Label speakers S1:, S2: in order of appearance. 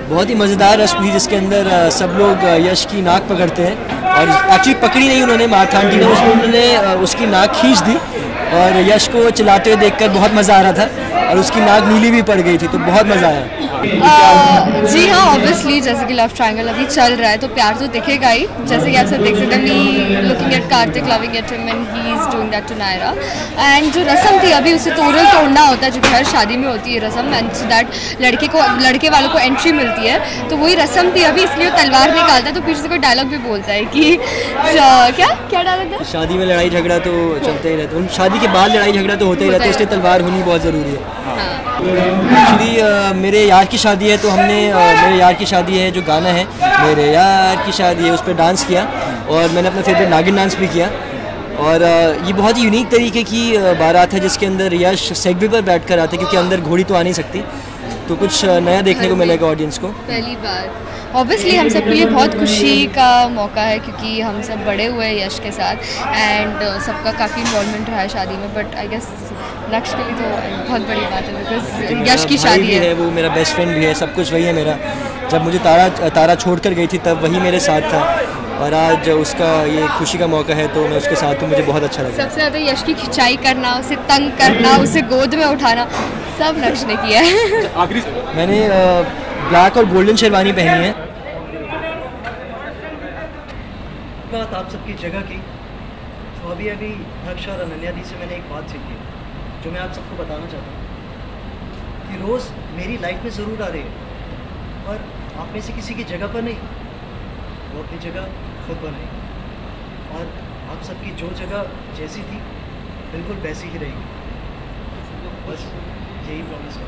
S1: बहुत ही मज़ेदार रस्म थी जिसके अंदर। सब लोग यश की नाक पकड़ते हैं। और एक्चुअली पकड़ी नहीं उन्होंने माथा आंटी ने उसमें उन्होंने उसकी नाक खींच दी। और यश को चलाते हुए देखकर बहुत मज़ा आ रहा था। और उसकी नाक नीली भी पड़ गई थी तो बहुत मज़ा आया।
S2: जी हाँ ऑब्वियसली जैसे कि लव ट्रायंगल अभी चल रहा है तो प्यार तो दिखेगा ही। जैसे कि आप सब देख सकते me looking at Kartik loving at him and he is doing that to Naira and जो रस्म थी अभी उसे तोरल तोड़ना होता है जो हर शादी में होती है रस्म एंड सो दैट लड़के को लड़के वालों को एंट्री मिलती है। तो वही रस्म थी अभी इसलिए तलवार निकालता है तो पीछे से कोई डायलॉग भी बोलता है कि क्या क्या डायलॉग है
S1: शादी में लड़ाई झगड़ा तो चलते ही रहता है। शादी के बाद लड़ाई झगड़ा तो होता ही रहता है इसलिए तलवार होनी बहुत ज़रूरी है। एक्चुअली मेरे यार की शादी है तो हमने मेरे यार की शादी है, जो गाना है, मेरे यार की शादी है, उस पर डांस किया और मैंने अपना फेवरेट नागिन डांस भी किया। और ये बहुत ही यूनिक तरीके की बारात है, जिसके अंदर यश सेगवे पर बैठ कर आते हैं, क्योंकि अंदर घोड़ी तो आ नहीं सकती। तो कुछ नया देखने को मिलेगा ऑडियंस को।
S2: पहली बार। ऑब्वियसली हम सब के लिए बहुत खुशी का मौका है क्योंकि हम सब बड़े हुए हैं यश के साथ एंड सबका काफ़ी इन्वॉल्वमेंट रहा है शादी में बट आई गेस लक्ष्य के लिए तो बहुत बड़ी बात है बिकॉज़ यश की शादी
S1: भी
S2: है।
S1: वो मेरा बेस्ट फ्रेंड भी है सब कुछ वही है मेरा। जब मुझे तारा तारा छोड़ कर गई थी तब वही मेरे साथ था। और आज उसका ये खुशी का मौका है तो मैं उसके साथ हूँ मुझे बहुत अच्छा लगा।
S2: सबसे ज़्यादा यश की खिंचाई करना उसे तंग करना उसे गोद में उठाना सब लक्ष्य ने किया है।
S1: मैंने ब्लैक और गोल्डन शेरवानी पहनी है। बात आप सबकी जगह की। तो अभी अभी नक्श और अनन्या दी से मैंने एक बात सीखी जो मैं आप सबको बताना चाहता हूँ कि रोज़ मेरी लाइफ में ज़रूर आ रही है और आप में से किसी की जगह पर नहीं वो अपनी जगह खुद बनाई और आप सबकी जो जगह जैसी थी, बिल्कुल वैसी ही रहेगी बस यही प्रॉमिस है।